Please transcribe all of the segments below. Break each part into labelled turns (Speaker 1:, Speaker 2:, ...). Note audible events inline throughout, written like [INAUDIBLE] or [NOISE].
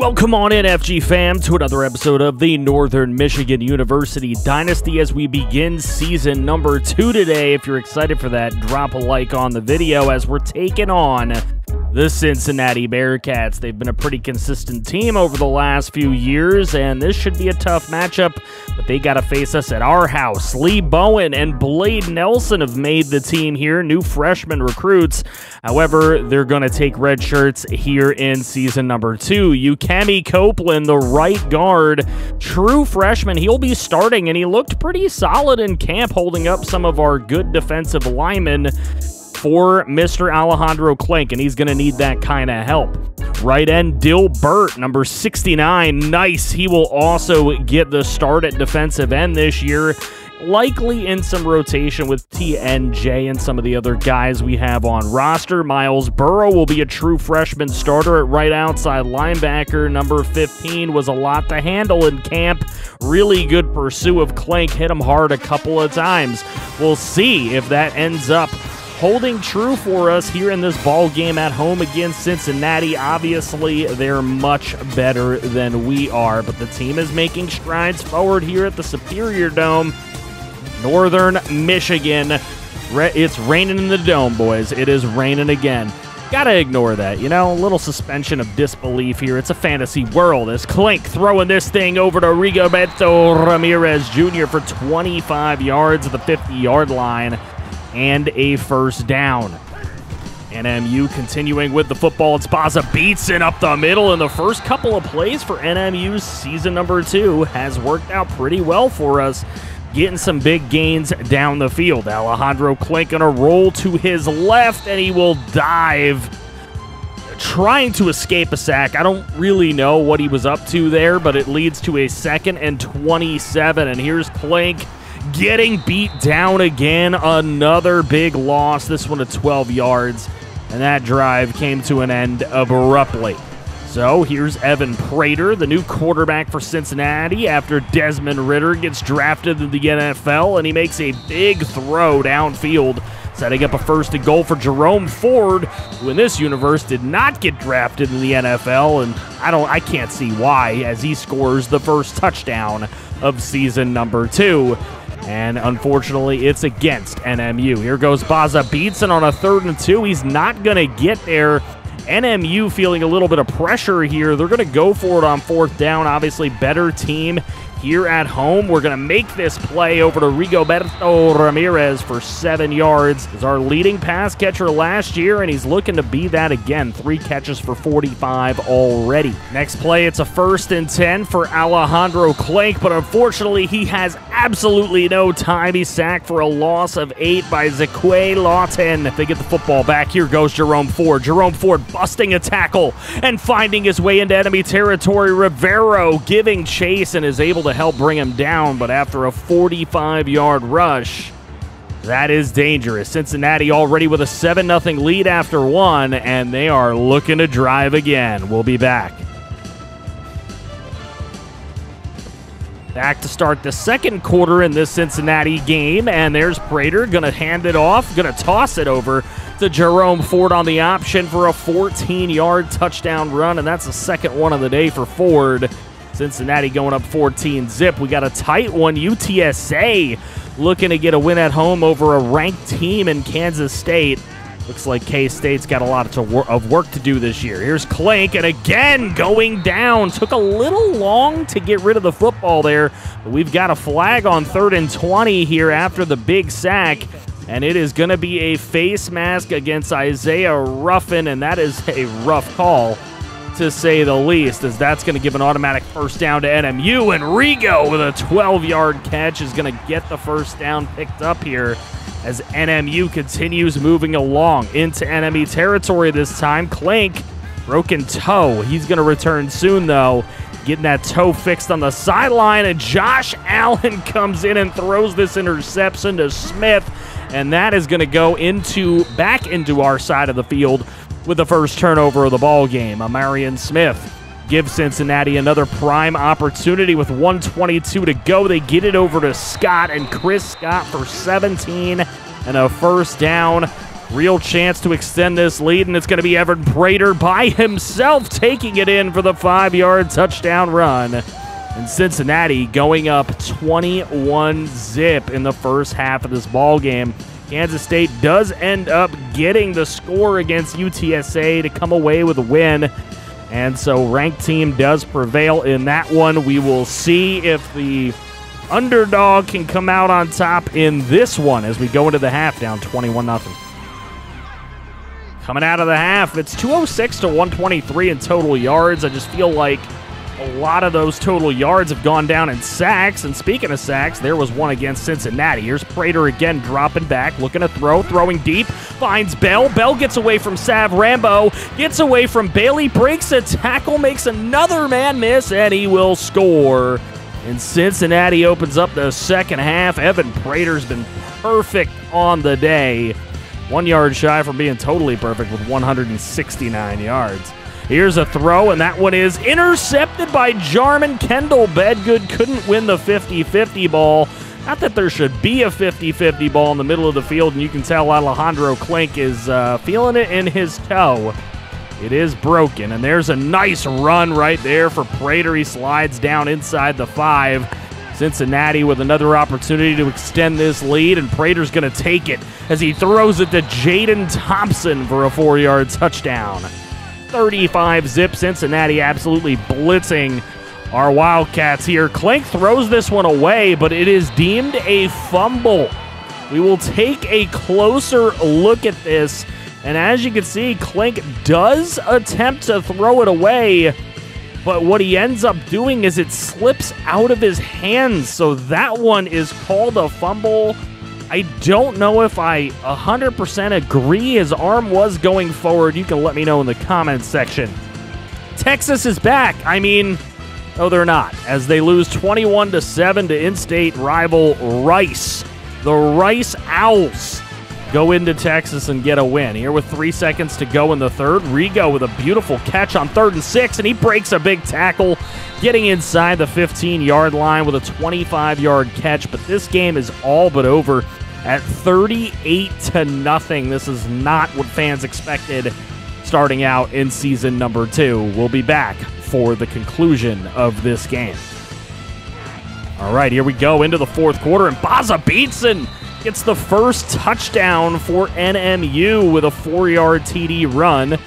Speaker 1: Welcome on in, FG fam, to another episode of the Northern Michigan University Dynasty as we begin season number two today. If you're excited for that, drop a like on the video as we're taking on the Cincinnati Bearcats. They've been a pretty consistent team over the last few years, and this should be a tough matchup, but they got to face us at our house. Lee Bowen and Blade Nelson have made the team here, new freshman recruits. However, they're going to take red shirts here in season number two. Ukemi Copeland, the right guard, true freshman, he'll be starting, and he looked pretty solid in camp, holding up some of our good defensive linemen for Mr. Alejandro Clink, and he's going to need that kind of help. Right end, Dill Burt, number 69. Nice. He will also get the start at defensive end this year. Likely in some rotation with TNJ and some of the other guys we have on roster. Miles Burrow will be a true freshman starter at right outside linebacker. Number 15 was a lot to handle in camp. Really good pursuit of Clank. Hit him hard a couple of times. We'll see if that ends up holding true for us here in this ball game at home against Cincinnati. Obviously, they're much better than we are, but the team is making strides forward here at the Superior Dome. Northern Michigan. It's raining in the dome, boys. It is raining again. Gotta ignore that, you know? A little suspension of disbelief here. It's a fantasy world as Clink throwing this thing over to Rigoberto Ramirez Jr. for 25 yards at the 50 yard line and a first down. NMU continuing with the football. It's Baza Beatson up the middle, and the first couple of plays for NMU's season number two has worked out pretty well for us, getting some big gains down the field. Alejandro Clink going to roll to his left, and he will dive, trying to escape a sack. I don't really know what he was up to there, but it leads to a second and 27, and here's Clink getting beat down again. Another big loss, this one at 12 yards. And that drive came to an end abruptly. So here's Evan Prater, the new quarterback for Cincinnati, after Desmond Ridder gets drafted in the NFL, and he makes a big throw downfield, setting up a first and goal for Jerome Ford, who in this universe did not get drafted in the NFL, and I don't, I can't see why, as he scores the first touchdown of season number two. And unfortunately, it's against NMU. Here goes Baza Beatson on a third and two. He's not going to get there. NMU feeling a little bit of pressure here. They're going to go for it on fourth down. Obviously, better team here at home. We're going to make this play over to Rigoberto Ramirez for seven yards. Is our leading pass catcher last year, and he's looking to be that again. Three catches for 45 already. Next play, it's a first and 10 for Alejandro Clink, but unfortunately, he has absolutely no time. He's sacked for a loss of eight by Zaque Lawton. If they get the football back. Here goes Jerome Ford. Jerome Ford busting a tackle and finding his way into enemy territory. Rivero giving chase and is able to to help bring him down, but after a 45 yard rush, that is dangerous. Cincinnati already with a 7 0 lead after one, and they are looking to drive again. We'll be back. Back to start the second quarter in this Cincinnati game, and there's Prater going to hand it off, going to toss it over to Jerome Ford on the option for a 14 yard touchdown run, and that's the second one of the day for Ford. Cincinnati going up 14 zip. We got a tight one. UTSA looking to get a win at home over a ranked team in Kansas State. Looks like K State's got a lot of work to do this year. Here's Clank, and again going down. Took a little long to get rid of the football there, but we've got a flag on third and 20 here after the big sack. And it is going to be a face mask against Isaiah Ruffin, and that is a rough call to say the least, as that's going to give an automatic first down to NMU. And Rigo with a 12 yard catch is going to get the first down picked up here as NMU continues moving along into enemy territory this time. Clink, broken toe. He's going to return soon, though. Getting that toe fixed on the sideline, and Josh Allen [LAUGHS] comes in and throws this interception to Smith, and that is going to go into back into our side of the field with the first turnover of the ball game. Marion Smith gives Cincinnati another prime opportunity with 122 to go. They get it over to Scott and Chris Scott for 17 and a first down. Real chance to extend this lead, and it's going to be Evan Prater by himself taking it in for the five yard touchdown run. And Cincinnati going up 21 zip in the first half of this ball game. Kansas State does end up getting the score against UTSA to come away with a win. And so ranked team does prevail in that one. We will see if the underdog can come out on top in this one as we go into the half down 21 0. Coming out of the half, it's 206 to 123 in total yards. I just feel like a lot of those total yards have gone down in sacks. And speaking of sacks, there was one against Cincinnati. Here's Prater again dropping back, looking to throw, throwing deep, finds Bell. Bell gets away from Sav Rambo, gets away from Bailey, breaks a tackle, makes another man miss, and he will score. And Cincinnati opens up the second half. Evan Prater's been perfect on the day. One yard shy from being totally perfect with 169 yards. Here's a throw, and that one is intercepted by Jarman Kendall. Bedgood couldn't win the 50 50 ball. Not that there should be a 50 50 ball in the middle of the field, and you can tell Alejandro Clink is uh, feeling it in his toe. It is broken, and there's a nice run right there for Prater. He slides down inside the five. Cincinnati with another opportunity to extend this lead, and Prater's going to take it as he throws it to Jaden Thompson for a four yard touchdown. 35 zip. Cincinnati absolutely blitzing our Wildcats here. Clink throws this one away, but it is deemed a fumble. We will take a closer look at this. And as you can see, Clink does attempt to throw it away, but what he ends up doing is it slips out of his hands. So that one is called a fumble. I don't know if I 100% agree his arm was going forward. You can let me know in the comments section. Texas is back. I mean, no, they're not, as they lose 21 to 7 to in-state rival Rice. The Rice Owls go into Texas and get a win. Here with three seconds to go in the third, Rigo with a beautiful catch on third and six, and he breaks a big tackle, getting inside the 15 yard line with a 25 yard catch. But this game is all but over at 38 to nothing. This is not what fans expected starting out in season number two. We'll be back for the conclusion of this game. All right, here we go into the fourth quarter, and Baza Beatson gets the first touchdown for NMU with a four yard TD run.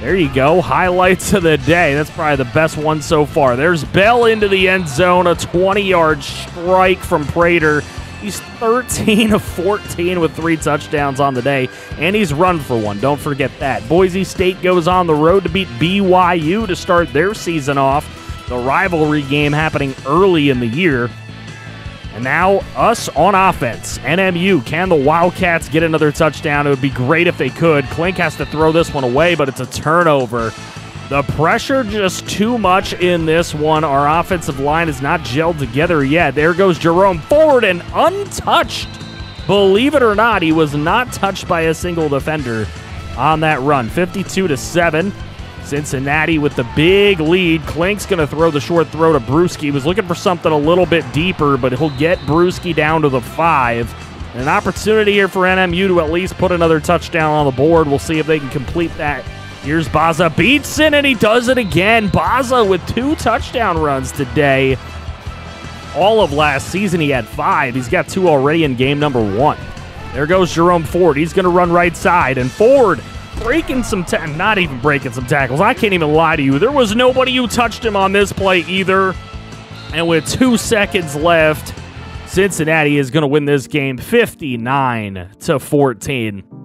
Speaker 1: There you go. Highlights of the day. That's probably the best one so far. There's Bell into the end zone, a 20 yard strike from Prater. He's 13 of 14 with three touchdowns on the day, and he's run for one. Don't forget that. Boise State goes on the road to beat BYU to start their season off. The rivalry game happening early in the year. And now, us on offense. NMU. Can the Wildcats get another touchdown? It would be great if they could. Clink has to throw this one away, but it's a turnover. The pressure just too much in this one. Our offensive line is not gelled together yet. There goes Jerome Ford and untouched. Believe it or not, he was not touched by a single defender on that run. 52 to 7. Cincinnati with the big lead. Clink's going to throw the short throw to Bruschi. He was looking for something a little bit deeper, but he'll get Bruschi down to the five. An opportunity here for NMU to at least put another touchdown on the board. We'll see if they can complete that Here's Baza Beatson, and he does it again. Baza with two touchdown runs today. All of last season, he had five. He's got two already in game number one. There goes Jerome Ford. He's going to run right side, and Ford breaking some, not even breaking some tackles. I can't even lie to you. There was nobody who touched him on this play either. And with two seconds left, Cincinnati is going to win this game 59 to 14.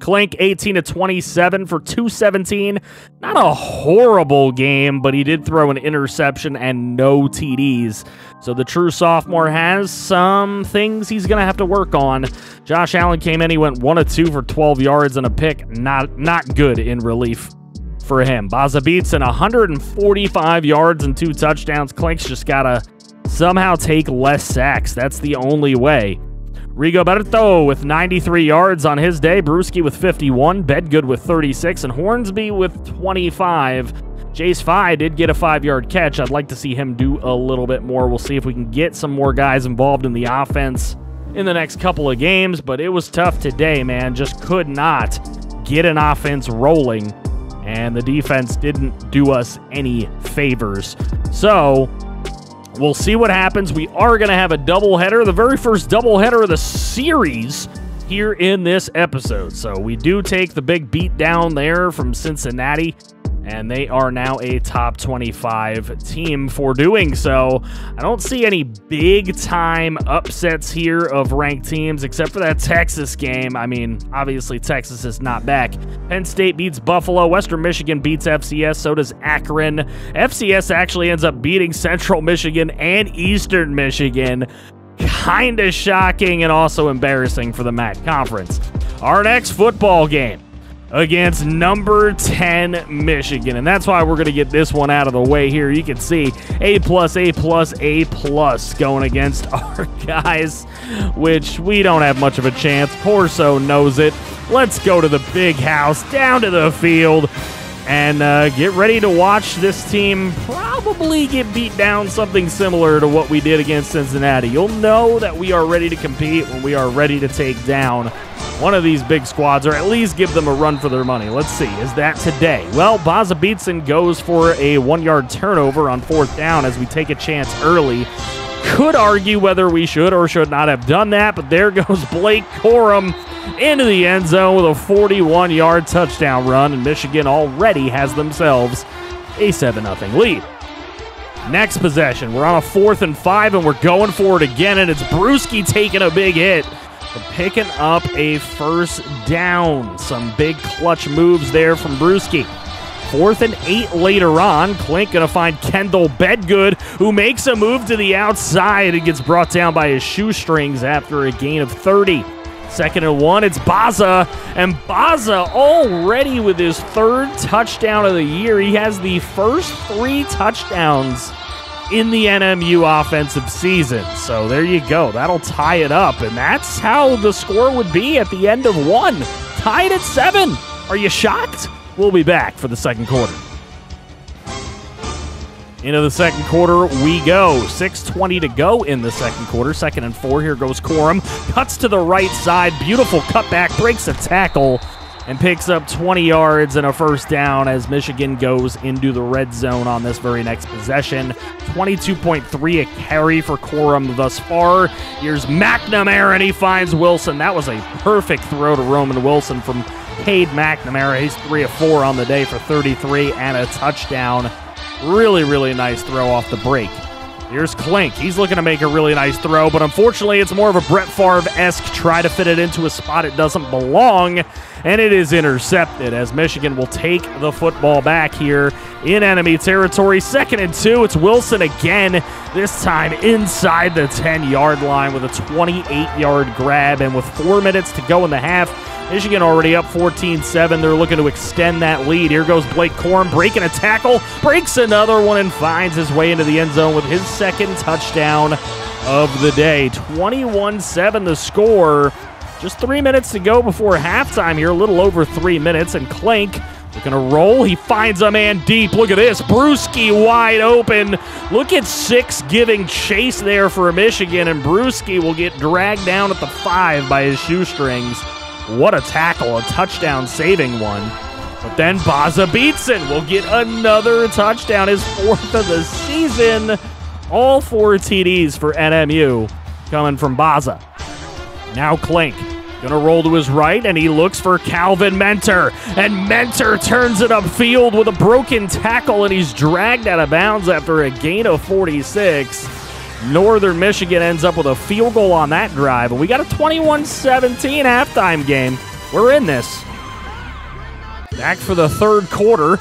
Speaker 1: Clink 18 to 27 for 217. Not a horrible game, but he did throw an interception and no TDs. So the true sophomore has some things he's going to have to work on. Josh Allen came in, he went 1 of 2 for 12 yards and a pick. Not not good in relief for him. Baza Beatson 145 yards and two touchdowns. Clink's just got to somehow take less sacks. That's the only way. Rigoberto with 93 yards on his day, Bruschi with 51, Bedgood with 36, and Hornsby with 25. Jace Fye did get a five yard catch. I'd like to see him do a little bit more. We'll see if we can get some more guys involved in the offense in the next couple of games, but it was tough today, man. Just could not get an offense rolling, and the defense didn't do us any favors. So, we'll see what happens. We are going to have a doubleheader, the very first doubleheader of the series here in this episode. So, we do take the big beat down there from Cincinnati and they are now a top 25 team for doing so. I don't see any big time upsets here of ranked teams except for that Texas game. I mean, obviously, Texas is not back. Penn State beats Buffalo, Western Michigan beats FCS, so does Akron. FCS actually ends up beating Central Michigan and Eastern Michigan. Kind of shocking and also embarrassing for the MAC Conference. Our next football game against number 10 Michigan. And that's why we're going to get this one out of the way here. You can see A plus, A plus, A plus going against [LAUGHS] our guys, which we don't have much of a chance. Corso knows it. Let's go to the big house, down to the field, and uh, get ready to watch this team probably get beat down something similar to what we did against Cincinnati. You'll know that we are ready to compete when we are ready to take down one of these big squads, or at least give them a run for their money. Let's see. Is that today? Well, Baza Beatson goes for a one-yard turnover on fourth down as we take a chance early. Could argue whether we should or should not have done that, but there goes Blake Corum into the end zone with a 41-yard touchdown run, and Michigan already has themselves a 7-0 lead. Next possession, we're on a fourth and five, and we're going for it again, and it's Bruschi taking a big hit picking up a first down. Some big clutch moves there from Bruschi. Fourth and eight later on. Klink going to find Kendall Bedgood, who makes a move to the outside and gets brought down by his shoestrings after a gain of 30. Second and one, it's Baza. And Baza already with his third touchdown of the year. He has the first three touchdowns in the NMU offensive season. So there you go. That'll tie it up. And that's how the score would be at the end of one. Tied at seven. Are you shocked? We'll be back for the second quarter. Into the second quarter we go. 6.20 to go in the second quarter. Second and four. Here goes Corum. Cuts to the right side. Beautiful cutback. Breaks a tackle and picks up 20 yards and a first down as Michigan goes into the red zone on this very next possession. 22.3 a carry for Corum thus far. Here's McNamara and he finds Wilson. That was a perfect throw to Roman Wilson from Cade McNamara. He's 3 of 4 on the day for 33 and a touchdown. Really, really nice throw off the break. Here's Klink. He's looking to make a really nice throw, but unfortunately, it's more of a Brett Favre esque try to fit it into a spot it doesn't belong, and it is intercepted as Michigan will take the football back here in enemy territory. Second and two. It's Wilson again, this time inside the 10 yard line with a 28 yard grab, and with four minutes to go in the half. Michigan already up 14 7. They're looking to extend that lead. Here goes Blake Corum breaking a tackle, breaks another one, and finds his way into the end zone with his second touchdown of the day. 21 7 the score. Just three minutes to go before halftime here, a little over three minutes, and Clank. looking to roll. He finds a man deep. Look at this. Bruschi wide open. Look at six giving chase there for Michigan, and Bruschi will get dragged down at the five by his shoestrings. What a tackle, a touchdown saving one. But then Baza Beatson will get another touchdown, his fourth of the season. All four TDs for NMU coming from Baza. Now Klink Gonna roll to his right, and he looks for Calvin Mentor. And Mentor turns it upfield with a broken tackle, and he's dragged out of bounds after a gain of 46. Northern Michigan ends up with a field goal on that drive, and we got a 21 17 halftime game. We're in this. Back for the third quarter,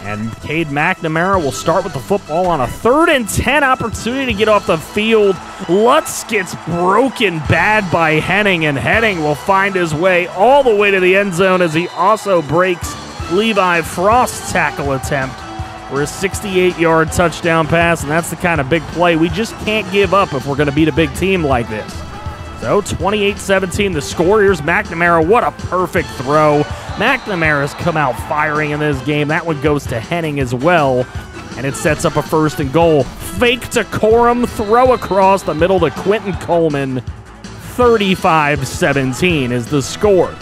Speaker 1: and Cade McNamara will start with the football on a third and 10 opportunity to get off the field. Lutz gets broken bad by Henning, and Henning will find his way all the way to the end zone as he also breaks Levi Frost's tackle attempt for a 68 yard touchdown pass, and that's the kind of big play we just can't give up if we're going to beat a big team like this. So 28 17, the score. Here's McNamara. What a perfect throw. McNamara's come out firing in this game. That one goes to Henning as well, and it sets up a first and goal. Fake to Corum, throw across the middle to Quinton Coleman. 35 17 is the score.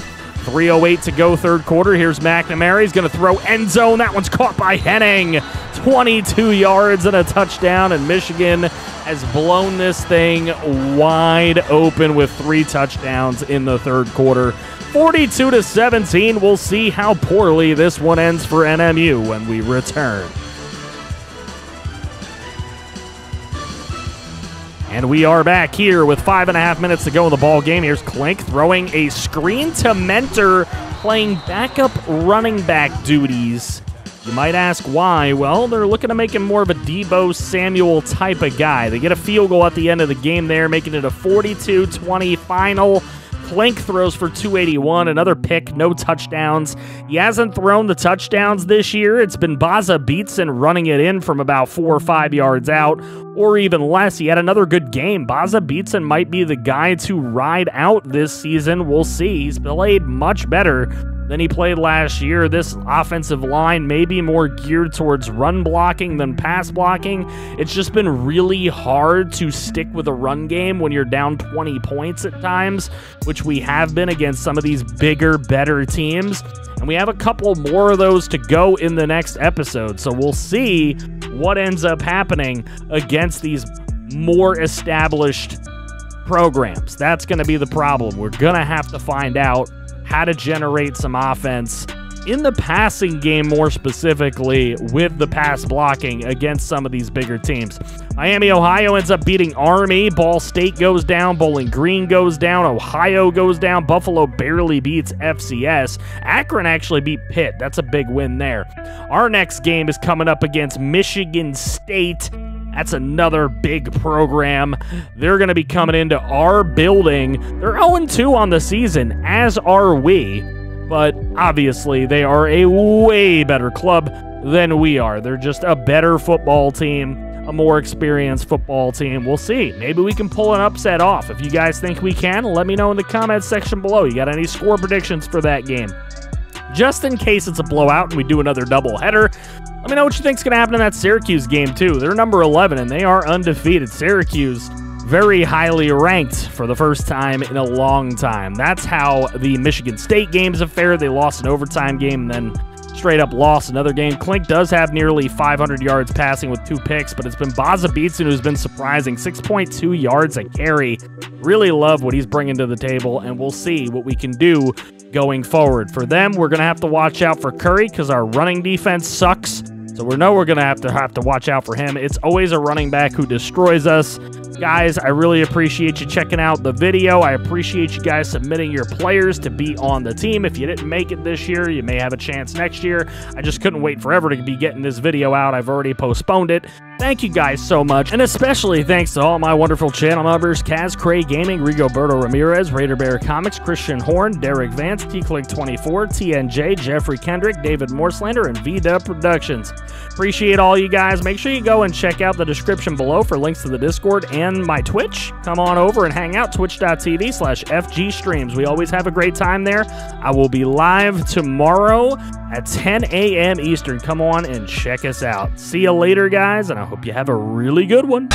Speaker 1: 3.08 to go, third quarter. Here's McNamara. He's going to throw end zone. That one's caught by Henning. 22 yards and a touchdown, and Michigan has blown this thing wide open with three touchdowns in the third quarter. 42 to 17. We'll see how poorly this one ends for NMU when we return. And we are back here with five and a half minutes to go in the ball game. Here's Clink throwing a screen to Mentor, playing backup running back duties. You might ask why. Well, they're looking to make him more of a Deebo Samuel type of guy. They get a field goal at the end of the game there, making it a 42 20 final. Klink throws for 281, another pick, no touchdowns. He hasn't thrown the touchdowns this year. It's been Baza Beatson running it in from about four or five yards out, or even less. He had another good game. Baza Beatson might be the guy to ride out this season. We'll see. He's played much better than he played last year. This offensive line may be more geared towards run blocking than pass blocking. It's just been really hard to stick with a run game when you're down 20 points at times, which we have been against some of these bigger, better teams. And we have a couple more of those to go in the next episode. So we'll see what ends up happening against these more established programs. That's going to be the problem. We're going to have to find out how to generate some offense in the passing game, more specifically with the pass blocking against some of these bigger teams. Miami, Ohio ends up beating Army. Ball State goes down. Bowling Green goes down. Ohio goes down. Buffalo barely beats FCS. Akron actually beat Pitt. That's a big win there. Our next game is coming up against Michigan State. That's another big program. They're going to be coming into our building. They're 0 2 on the season, as are we. But obviously, they are a way better club than we are. They're just a better football team, a more experienced football team. We'll see. Maybe we can pull an upset off. If you guys think we can, let me know in the comments section below. You got any score predictions for that game? Just in case it's a blowout and we do another double header, let me know what you think's going to happen in that Syracuse game, too. They're number 11, and they are undefeated. Syracuse, very highly ranked for the first time in a long time. That's how the Michigan State games have fared. They lost an overtime game and then straight up lost another game. Klink does have nearly 500 yards passing with two picks, but it's been Baza Beatson who's been surprising. 6.2 yards a carry. Really love what he's bringing to the table, and we'll see what we can do going forward. For them, we're going to have to watch out for Curry because our running defense sucks. So we know we're going to have to have to watch out for him. It's always a running back who destroys us. Guys, I really appreciate you checking out the video. I appreciate you guys submitting your players to be on the team. If you didn't make it this year, you may have a chance next year. I just couldn't wait forever to be getting this video out. I've already postponed it. Thank you guys so much, and especially thanks to all my wonderful channel members, Kaz Cray Gaming, Rigoberto Ramirez, Raider Bear Comics, Christian Horn, Derek Vance, T-Click24, TNJ, Jeffrey Kendrick, David Morslander, and V-Dub Productions. Appreciate all you guys. Make sure you go and check out the description below for links to the Discord and my Twitch. Come on over and hang out, twitch.tv slash fgstreams. We always have a great time there. I will be live tomorrow at 10 a.m. Eastern. Come on and check us out. See you later, guys, and I hope you have a really good one.